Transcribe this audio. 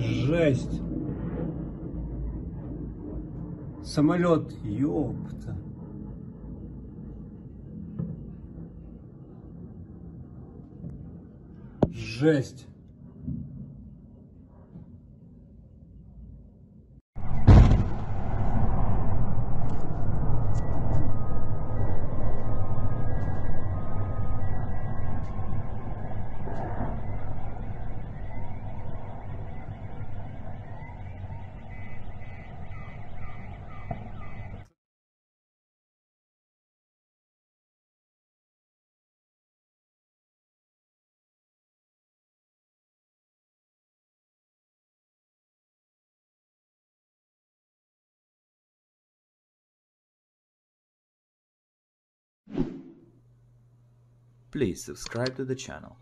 Жесть. Самолет, ёпта. Жесть. Please subscribe to the channel.